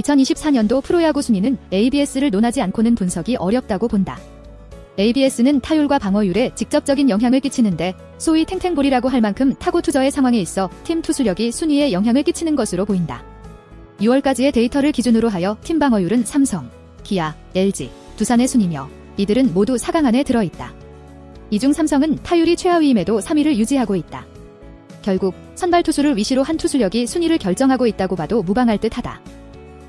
2024년도 프로야구 순위는 ABS를 논하지 않고는 분석이 어렵다고 본다. ABS는 타율과 방어율에 직접적인 영향을 끼치는데 소위 탱탱볼이라고 할 만큼 타고 투저의 상황에 있어 팀 투수력이 순위에 영향을 끼치는 것으로 보인다. 6월까지의 데이터를 기준으로 하여 팀 방어율은 삼성, 기아, LG, 두산의 순이며 이들은 모두 4강 안에 들어있다. 이중 삼성은 타율이 최하위임에도 3위를 유지하고 있다. 결국 선발 투수를 위시로 한 투수력이 순위를 결정하고 있다고 봐도 무방할 듯하다.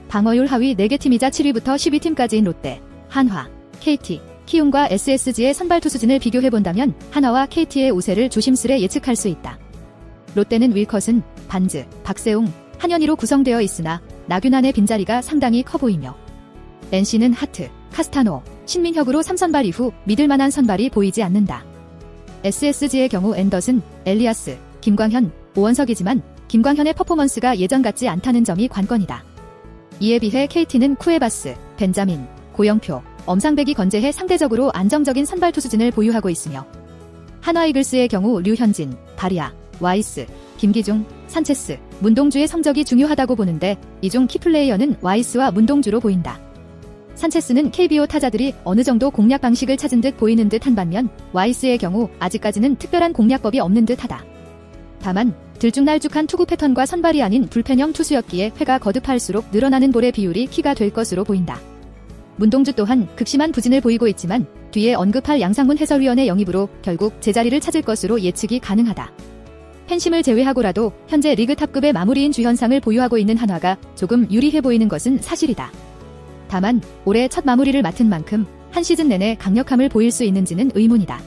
방어율 하위 4개 팀이자 7위부터 12팀까지인 롯데, 한화, KT, 키움과 SSG의 선발 투수진을 비교해본다면 한화와 KT의 우세를 조심스레 예측할 수 있다. 롯데는 윌커슨 반즈, 박세웅, 한현희로 구성되어 있으나 나균안의 빈자리가 상당히 커 보이며 NC는 하트, 카스타노, 신민혁으로 3선발 이후 믿을만한 선발이 보이지 않는다. SSG의 경우 앤더슨, 엘리아스, 김광현, 오원석이지만 김광현의 퍼포먼스가 예전 같지 않다는 점이 관건이다. 이에 비해 KT는 쿠에바스, 벤자민, 고영표, 엄상백이 건재해 상대적으로 안정적인 선발 투수진을 보유하고 있으며 한화 이글스의 경우 류현진, 바리아, 와이스, 김기중, 산체스, 문동주의 성적이 중요하다고 보는데 이중 키플레이어는 와이스와 문동주로 보인다. 산체스는 KBO 타자들이 어느 정도 공략 방식을 찾은 듯 보이는 듯 한 반면 와이스의 경우 아직까지는 특별한 공략법이 없는 듯하다. 다만 들쭉날쭉한 투구 패턴과 선발이 아닌 불펜형 투수였기에 회가 거듭할수록 늘어나는 볼의 비율이 키가 될 것으로 보인다. 문동주 또한 극심한 부진을 보이고 있지만 뒤에 언급할 양상문 해설위원의 영입으로 결국 제자리를 찾을 것으로 예측이 가능하다. 팬심을 제외하고라도 현재 리그 탑급의 마무리인 주현상을 보유하고 있는 한화가 조금 유리해 보이는 것은 사실이다. 다만 올해 첫 마무리를 맡은 만큼 한 시즌 내내 강력함을 보일 수 있는지는 의문이다.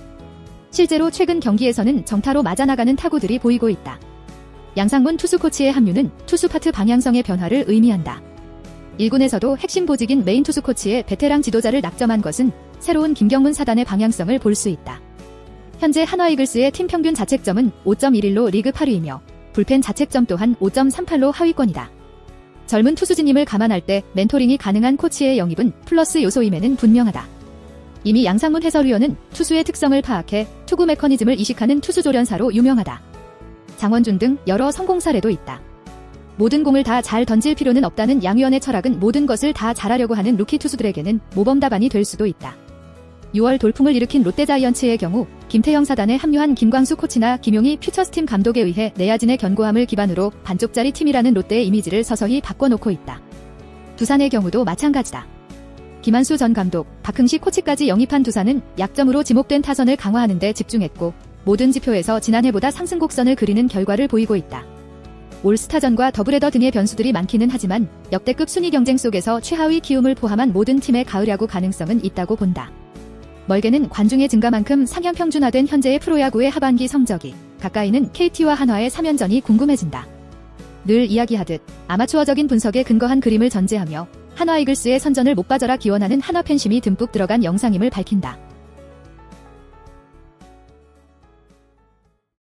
실제로 최근 경기에서는 정타로 맞아나가는 타구들이 보이고 있다. 양상문 투수 코치의 합류는 투수 파트 방향성의 변화를 의미한다. 1군에서도 핵심 보직인 메인 투수 코치의 베테랑 지도자를 낙점한 것은 새로운 김경문 사단의 방향성을 볼 수 있다. 현재 한화 이글스의 팀 평균 자책점은 5.11로 리그 8위이며 불펜 자책점 또한 5.38로 하위권이다. 젊은 투수진임을 감안할 때 멘토링이 가능한 코치의 영입은 플러스 요소임에는 분명하다. 이미 양상문 해설위원은 투수의 특성을 파악해 투구 메커니즘을 이식하는 투수 조련사로 유명하다. 장원준 등 여러 성공 사례도 있다. 모든 공을 다 잘 던질 필요는 없다는 양 위원의 철학은 모든 것을 다 잘하려고 하는 루키 투수들에게는 모범 답안이 될 수도 있다. 6월 돌풍을 일으킨 롯데자이언츠의 경우 김태형 사단에 합류한 김광수 코치나 김용희 퓨처스팀 감독에 의해 내야진의 견고함을 기반으로 반쪽짜리 팀이라는 롯데의 이미지를 서서히 바꿔놓고 있다. 두산의 경우도 마찬가지다. 김한수 전 감독, 박흥식 코치까지 영입한 두산은 약점으로 지목된 타선을 강화하는 데 집중했고 모든 지표에서 지난해보다 상승 곡선을 그리는 결과를 보이고 있다. 올스타전과 더블헤더 등의 변수들이 많기는 하지만 역대급 순위 경쟁 속에서 최하위 키움을 포함한 모든 팀의 가을 야구 가능성은 있다고 본다. 멀게는 관중의 증가만큼 상향 평준화된 현재의 프로야구의 하반기 성적이 가까이는 KT와 한화의 3연전이 궁금해진다. 늘 이야기하듯 아마추어적인 분석에 근거한 그림을 전제하며 한화 이글스의 선전을 못 빠져라 기원하는 한화 팬심이 듬뿍 들어간 영상임을 밝힌다.